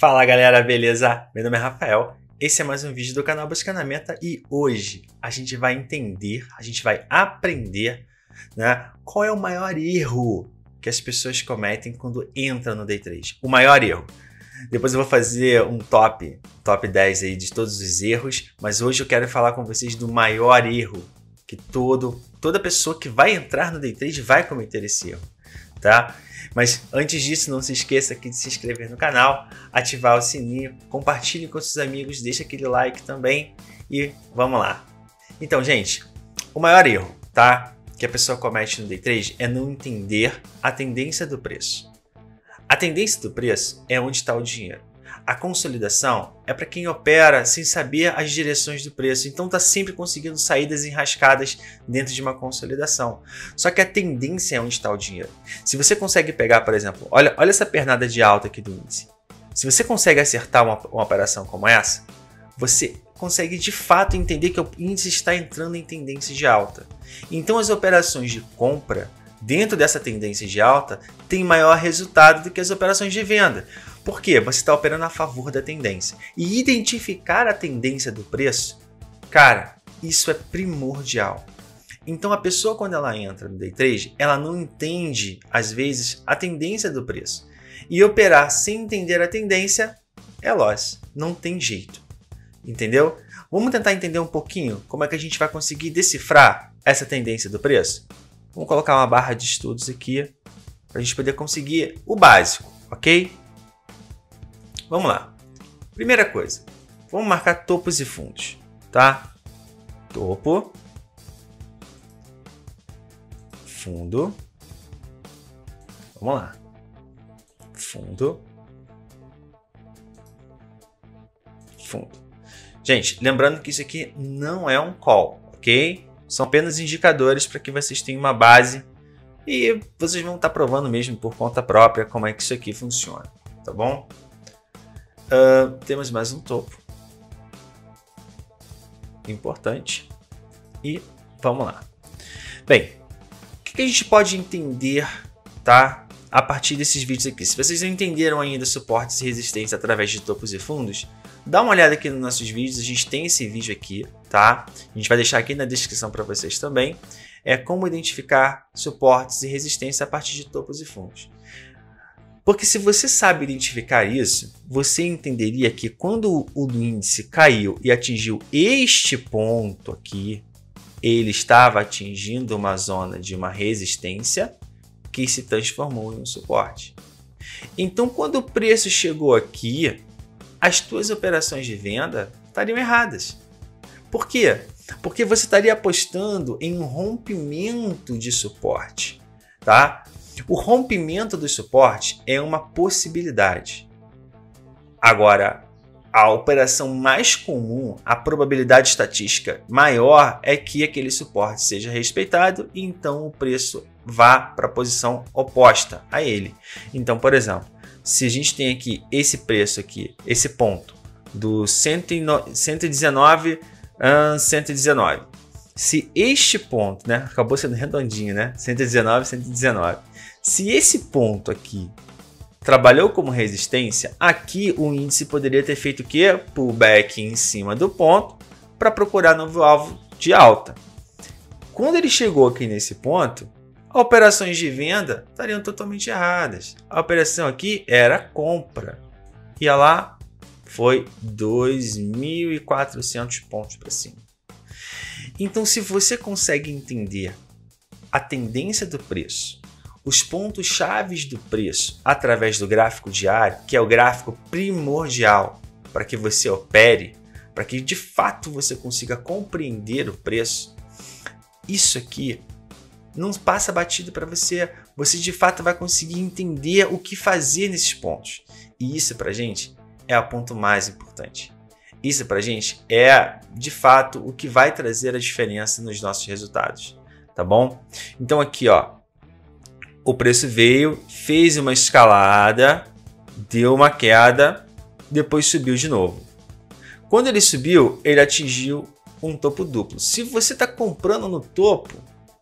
Fala galera, beleza? Meu nome é Rafael, esse é mais um vídeo do canal Buscando a Meta e hoje a gente vai entender, a gente vai aprender né, qual é o maior erro que as pessoas cometem quando entram no Day Trade. O maior erro. Depois eu vou fazer um top, top 10 aí de todos os erros, mas hoje eu quero falar com vocês do maior erro que todo, toda pessoa que vai entrar no Day Trade vai cometer esse erro, tá? Mas antes disso, não se esqueça aqui de se inscrever no canal, ativar o sininho, compartilhe com seus amigos, deixa aquele like também e vamos lá. Então, gente, o maior erro, tá? Que a pessoa comete no day trade é não entender a tendência do preço. A tendência do preço é onde está o dinheiro. A consolidação é para quem opera sem saber as direções do preço, então está sempre conseguindo saídas enrascadas dentro de uma consolidação. Só que a tendência é onde está o dinheiro. Se você consegue pegar, por exemplo, olha, olha essa pernada de alta aqui do índice. Se você consegue acertar uma, uma operação como essa, você consegue de fato entender que o índice está entrando em tendência de alta. Então as operações de compra dentro dessa tendência de alta têm maior resultado do que as operações de venda. Por quê? Você está operando a favor da tendência. E identificar a tendência do preço, cara, isso é primordial. Então a pessoa quando ela entra no day trade, ela não entende às vezes a tendência do preço. E operar sem entender a tendência é loss, não tem jeito. Entendeu? Vamos tentar entender um pouquinho como é que a gente vai conseguir decifrar essa tendência do preço? Vamos colocar uma barra de estudos aqui para a gente poder conseguir o básico, ok? Vamos lá. Primeira coisa, vamos marcar topos e fundos, tá? Topo, fundo, vamos lá, fundo, fundo. Gente, lembrando que isso aqui não é um call, ok? São apenas indicadores para que vocês tenham uma base e vocês vão estar provando mesmo por conta própria como é que isso aqui funciona, tá bom? Uh, temos mais um topo. Importante. E vamos lá. Bem, o que a gente pode entender, tá? A partir desses vídeos aqui. Se vocês não entenderam ainda suportes e resistência através de topos e fundos, dá uma olhada aqui nos nossos vídeos. A gente tem esse vídeo aqui, tá? A gente vai deixar aqui na descrição para vocês também. É como identificar suportes e resistência a partir de topos e fundos. Porque se você sabe identificar isso, você entenderia que quando o índice caiu e atingiu este ponto aqui, ele estava atingindo uma zona de uma resistência que se transformou em um suporte. Então, quando o preço chegou aqui, as tuas operações de venda estariam erradas. Por quê? Porque você estaria apostando em um rompimento de suporte, tá? O rompimento do suporte é uma possibilidade. Agora, a operação mais comum, a probabilidade estatística maior é que aquele suporte seja respeitado e então o preço vá para a posição oposta a ele. Então, por exemplo, se a gente tem aqui esse preço aqui, esse ponto do 119 a 119. Se este ponto, né, acabou sendo redondinho, né, 119, 119 se esse ponto aqui trabalhou como resistência, aqui o índice poderia ter feito o quê? Pullback em cima do ponto para procurar novo alvo de alta. Quando ele chegou aqui nesse ponto, operações de venda estariam totalmente erradas. A operação aqui era compra. E lá foi 2.400 pontos para cima. Então, se você consegue entender a tendência do preço os pontos chaves do preço através do gráfico diário, que é o gráfico primordial para que você opere, para que de fato você consiga compreender o preço. Isso aqui não passa batido para você. Você de fato vai conseguir entender o que fazer nesses pontos. E isso para gente é o ponto mais importante. Isso para gente é de fato o que vai trazer a diferença nos nossos resultados, tá bom? Então aqui ó, o preço veio, fez uma escalada, deu uma queda, depois subiu de novo. Quando ele subiu, ele atingiu um topo duplo. Se você está comprando no topo,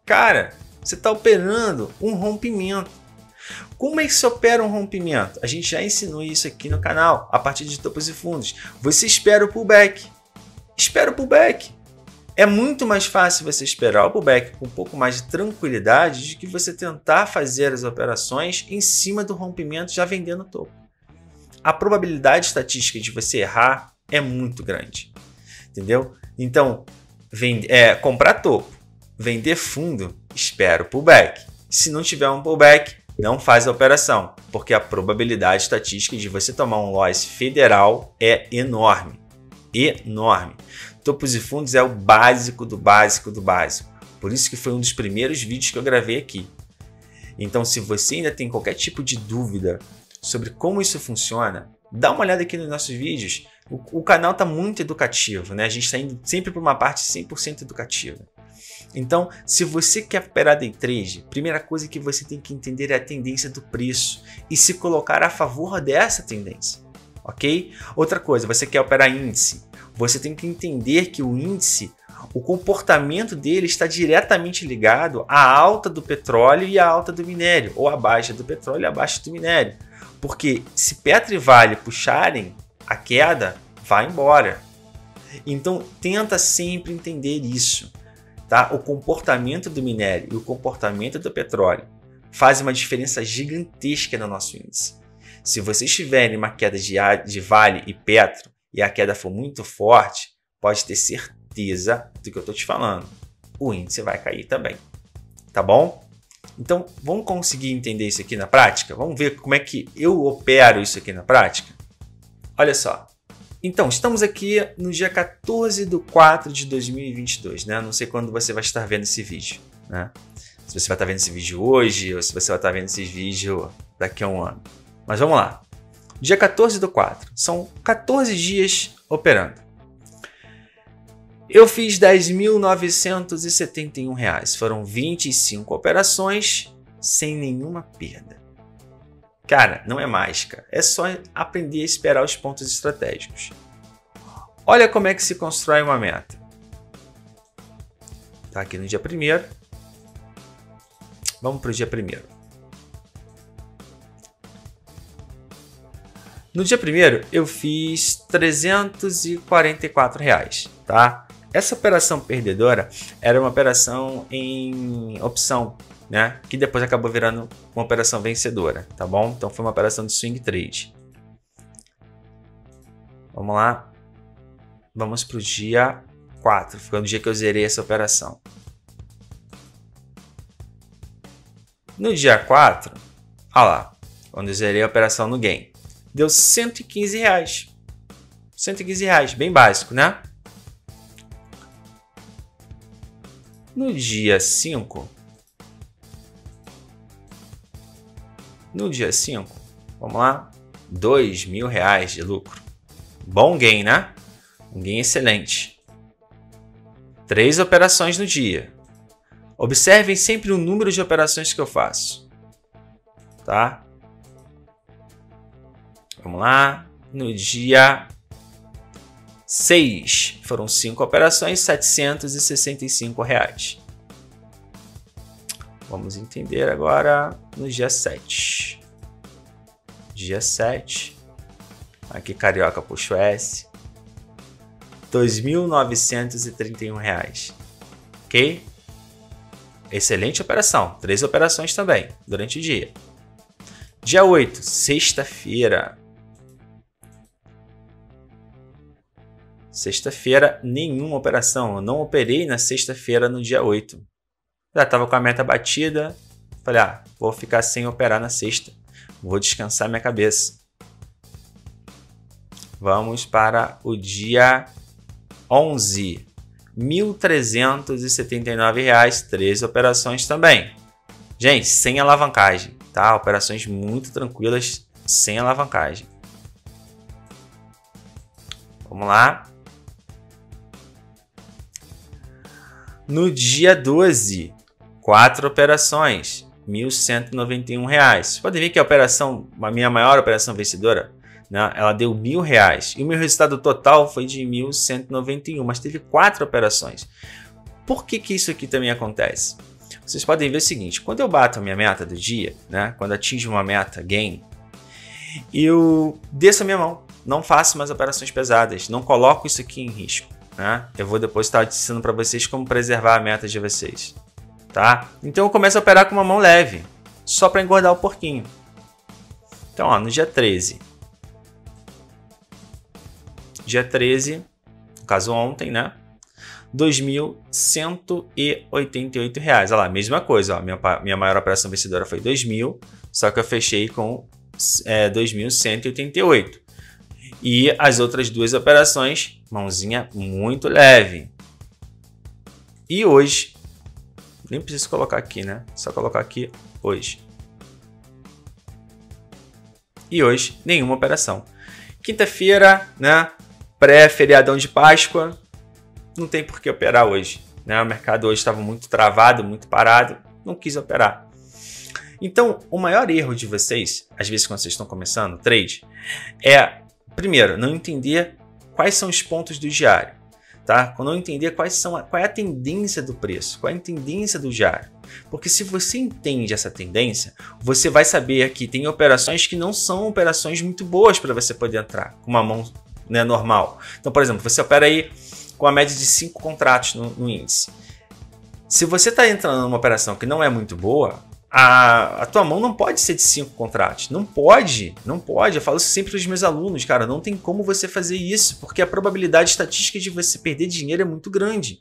cara, você está operando um rompimento. Como é que se opera um rompimento? A gente já ensinou isso aqui no canal, a partir de topos e fundos. Você espera o pullback. Espera o pullback. É muito mais fácil você esperar o pullback com um pouco mais de tranquilidade do que você tentar fazer as operações em cima do rompimento já vendendo o topo. A probabilidade estatística de você errar é muito grande. Entendeu? Então, vende, é, comprar topo, vender fundo, espera o pullback. Se não tiver um pullback, não faz a operação, porque a probabilidade estatística de você tomar um loss federal é enorme. Enorme. Topos e fundos é o básico do básico do básico. Por isso que foi um dos primeiros vídeos que eu gravei aqui. Então, se você ainda tem qualquer tipo de dúvida sobre como isso funciona, dá uma olhada aqui nos nossos vídeos. O, o canal está muito educativo, né? A gente está indo sempre para uma parte 100% educativa. Então, se você quer operar day trade, primeira coisa que você tem que entender é a tendência do preço e se colocar a favor dessa tendência, ok? Outra coisa, você quer operar índice, você tem que entender que o índice, o comportamento dele está diretamente ligado à alta do petróleo e à alta do minério, ou à baixa do petróleo e à baixa do minério. Porque se Petro e Vale puxarem a queda, vai embora. Então tenta sempre entender isso. Tá? O comportamento do minério e o comportamento do petróleo fazem uma diferença gigantesca no nosso índice. Se vocês tiverem uma queda de, de Vale e Petro e a queda for muito forte, pode ter certeza do que eu estou te falando. O índice vai cair também. Tá bom? Então, vamos conseguir entender isso aqui na prática? Vamos ver como é que eu opero isso aqui na prática? Olha só. Então, estamos aqui no dia 14 de 4 de 2022, né? Não sei quando você vai estar vendo esse vídeo, né? Se você vai estar vendo esse vídeo hoje ou se você vai estar vendo esse vídeo daqui a um ano. Mas vamos lá. Dia 14 do 4. São 14 dias operando. Eu fiz 10.971 reais. Foram 25 operações sem nenhuma perda. Cara, não é mágica. É só aprender a esperar os pontos estratégicos. Olha como é que se constrói uma meta. Tá aqui no dia primeiro. Vamos para o dia primeiro. No dia primeiro eu fiz 344 reais, tá? Essa operação perdedora era uma operação em opção né? Que depois acabou virando uma operação vencedora, tá bom? Então foi uma operação de swing trade. Vamos lá. Vamos para o dia 4, foi o dia que eu zerei essa operação. No dia 4, olha lá, quando eu zerei a operação no game, deu 115 reais. 115 reais, bem básico, né? No dia 5, No dia 5, vamos lá, dois mil reais de lucro. Bom gain, né? Um gain excelente. Três operações no dia. Observem sempre o número de operações que eu faço. Tá? Vamos lá. No dia 6, foram cinco operações, 765 reais. Vamos entender agora no dia 7. Dia 7. Aqui Carioca puxo S. R$ 2.931. Ok? Excelente operação. Três operações também durante o dia. Dia 8, sexta-feira. Sexta-feira, nenhuma operação. Eu não operei na sexta-feira no dia 8. Já estava com a meta batida. Falei, ah, vou ficar sem operar na sexta. Vou descansar minha cabeça. Vamos para o dia 11. R$ 1.379, três operações também. Gente, sem alavancagem, tá? Operações muito tranquilas, sem alavancagem. Vamos lá. No dia 12, quatro operações, 1.191 reais. Podem ver que a operação, a minha maior operação vencedora, né, ela deu mil reais. E o meu resultado total foi de 1.191, mas teve quatro operações. Por que, que isso aqui também acontece? vocês podem ver o seguinte: quando eu bato a minha meta do dia, né, quando atinjo uma meta gain, eu desço a minha mão, não faço mais operações pesadas, não coloco isso aqui em risco. Né? Eu vou depois estar ensinando para vocês como preservar a meta de vocês. Tá? Então eu começo a operar com uma mão leve, só para engordar o porquinho. Então, ó, no dia 13. Dia 13, no caso ontem, né? R$ 2.188. Olha lá, mesma coisa. Ó, minha, minha maior operação vencedora foi 2.000, só que eu fechei com é, 2.188. E as outras duas operações, mãozinha muito leve. E hoje, nem preciso colocar aqui, né? Só colocar aqui hoje. E hoje, nenhuma operação. Quinta-feira, né? Pré-feriadão de Páscoa, não tem por que operar hoje. Né? O mercado hoje estava muito travado, muito parado, não quis operar. Então, o maior erro de vocês, às vezes quando vocês estão começando trade, é, primeiro, não entender quais são os pontos do diário. Tá? Quando não entender quais são a, qual é a tendência do preço, qual é a tendência do diário. Porque se você entende essa tendência, você vai saber que tem operações que não são operações muito boas para você poder entrar com uma mão né, normal. Então, por exemplo, você opera aí com a média de 5 contratos no, no, índice. Se você está entrando numa operação que não é muito boa, a, a tua mão não pode ser de 5 contratos. Não pode, não pode. Eu falo isso sempre para os meus alunos, cara. Não tem como você fazer isso, porque a probabilidade estatística de você perder dinheiro é muito grande.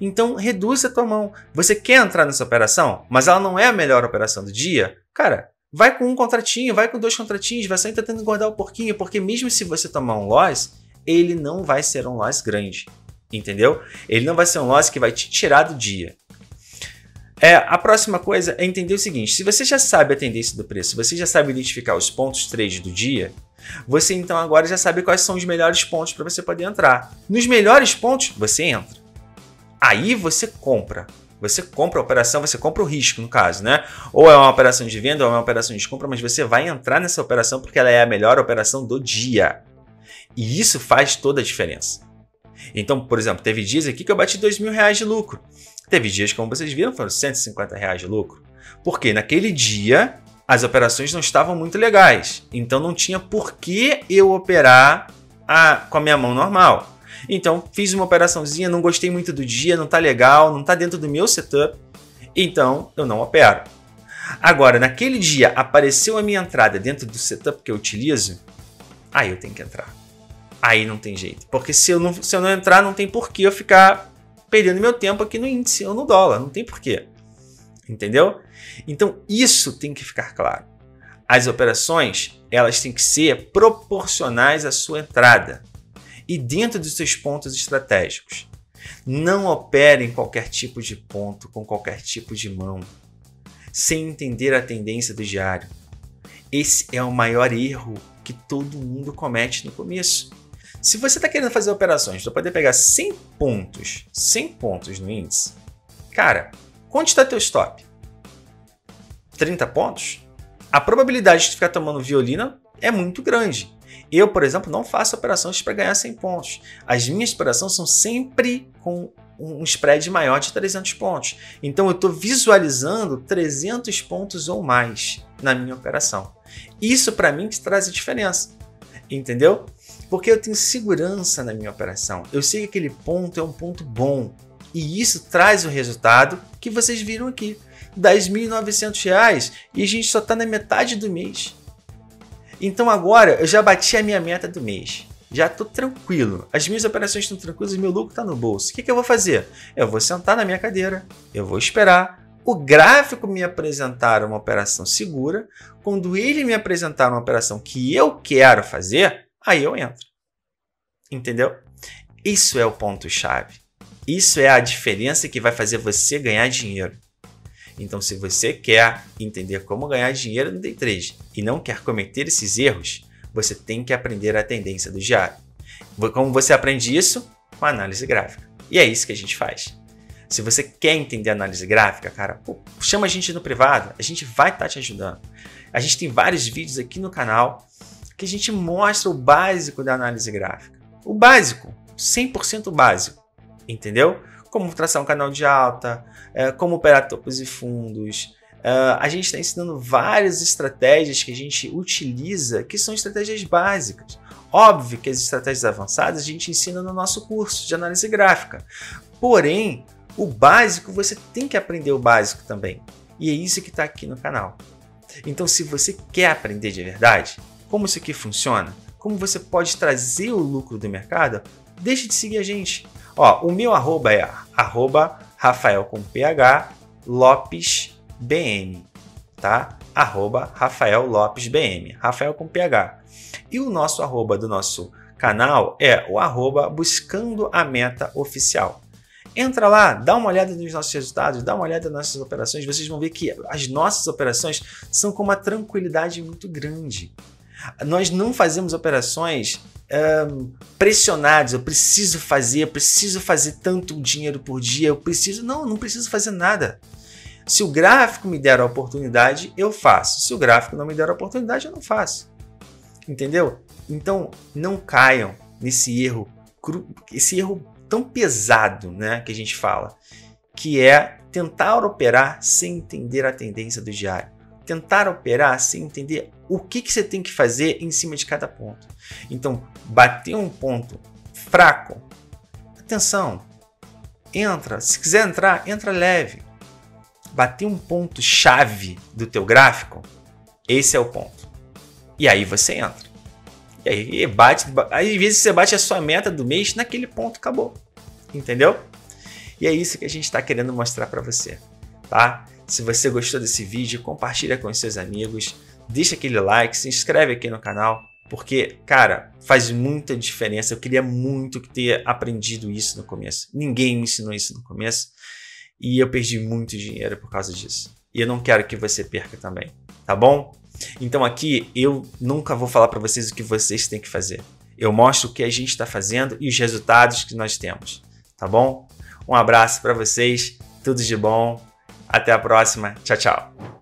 Então, reduz a tua mão. Você quer entrar nessa operação, mas ela não é a melhor operação do dia? Cara, vai com um contratinho, vai com dois contratinhos, vai só tentando engordar o porquinho, porque mesmo se você tomar um loss, ele não vai ser um loss grande entendeu? Ele não vai ser um loss que vai te tirar do dia. É, a próxima coisa é entender o seguinte: se você já sabe a tendência do preço, você já sabe identificar os pontos trade do dia, você então agora já sabe quais são os melhores pontos para você poder entrar. Nos melhores pontos, você entra. Aí você compra. Você compra a operação, você compra o risco, no caso, né? Ou é uma operação de venda ou é uma operação de compra, mas você vai entrar nessa operação porque ela é a melhor operação do dia. E isso faz toda a diferença. Então, por exemplo, teve dias aqui que eu bati dois mil reais de lucro. Teve dias, como vocês viram, foram 150 reais de lucro. Porque naquele dia as operações não estavam muito legais. Então não tinha por que eu operar a, com a minha mão normal. Então fiz uma operaçãozinha, não gostei muito do dia, não tá legal, não tá dentro do meu setup. Então eu não opero. Agora, naquele dia apareceu a minha entrada dentro do setup que eu utilizo, aí eu tenho que entrar aí não tem jeito. Porque se eu não, se eu não entrar, não tem porquê eu ficar perdendo meu tempo aqui no índice ou no dólar. Não tem porquê. Entendeu? Então isso tem que ficar claro. As operações elas têm que ser proporcionais à sua entrada e dentro dos seus pontos estratégicos. Não opere em qualquer tipo de ponto com qualquer tipo de mão, sem entender a tendência do diário. Esse é o maior erro que todo mundo comete no começo. Se você está querendo fazer operações para poder pegar 100 pontos, 100 pontos no índice, cara, quanto está teu stop? 30 pontos? A probabilidade de ficar tomando violina é muito grande. Eu, por exemplo, não faço operações para ganhar 100 pontos. As minhas operações são sempre com um spread maior de 300 pontos. Então eu estou visualizando 300 pontos ou mais na minha operação. Isso para mim que traz a diferença. Entendeu? Porque eu tenho segurança na minha operação. Eu sei que aquele ponto é um ponto bom. E isso traz o resultado que vocês viram aqui. R$ 10.900 e a gente só está na metade do mês. Então agora eu já bati a minha meta do mês. Já estou tranquilo. As minhas operações estão tranquilas e meu lucro está no bolso. O que, que eu vou fazer? Eu vou sentar na minha cadeira, eu vou esperar o gráfico me apresentar uma operação segura. Quando ele me apresentar uma operação que eu quero fazer, aí eu entro. Entendeu? Isso é o ponto-chave. Isso é a diferença que vai fazer você ganhar dinheiro. Então, se você quer entender como ganhar dinheiro no day trade e não quer cometer esses erros, você tem que aprender a tendência do diário. Como você aprende isso? Com análise gráfica. E é isso que a gente faz. Se você quer entender análise gráfica, cara, pô, chama a gente no privado, a gente vai estar tá te ajudando. A gente tem vários vídeos aqui no canal que a gente mostra o básico da análise gráfica. O básico, 100% básico, entendeu? como traçar um canal de alta, é, como operar topos e fundos. É, a gente está ensinando várias estratégias que a gente utiliza, que são estratégias básicas. Óbvio que as estratégias avançadas a gente ensina no nosso curso de análise gráfica. Porém, o básico você tem que aprender o básico também. E é isso que está aqui no canal. Então, se você quer aprender de verdade, como isso aqui funciona, como você pode trazer o lucro do mercado, deixe de seguir a gente. Ó, o meu arroba é arroba Rafael com PH Lopes BM, tá? Arroba Rafael Lopes BM, Rafael com PH. E o nosso arroba do nosso canal é o arroba buscando a meta oficial. Entra lá, dá uma olhada nos nossos resultados, dá uma olhada nas nossas operações, vocês vão ver que as nossas operações são com uma tranquilidade muito grande. Nós não fazemos operações um, eu preciso fazer, eu preciso fazer tanto dinheiro por dia, eu preciso. Não, não preciso fazer nada. Se o gráfico me der a oportunidade, eu faço. Se o gráfico não me der a oportunidade, eu não faço. Entendeu? Então, não caiam nesse erro, esse erro tão pesado, né, que a gente fala, que é tentar operar sem entender a tendência do diário tentar operar sem entender o que, que você tem que fazer em cima de cada ponto. Então, bater um ponto fraco, atenção, entra. Se quiser entrar, entra leve. Bater um ponto chave do teu gráfico, esse é o ponto. E aí você entra. E aí bate, às vezes você bate a sua meta do mês naquele ponto, acabou. Entendeu? E é isso que a gente está querendo mostrar para você, tá? Se você gostou desse vídeo, compartilha com seus amigos, deixa aquele like, se inscreve aqui no canal, porque, cara, faz muita diferença. Eu queria muito ter aprendido isso no começo. Ninguém me ensinou isso no começo e eu perdi muito dinheiro por causa disso. E eu não quero que você perca também, tá bom? Então aqui eu nunca vou falar para vocês o que vocês têm que fazer. Eu mostro o que a gente está fazendo e os resultados que nós temos, tá bom? Um abraço para vocês, tudo de bom até a próxima. Tchau, tchau.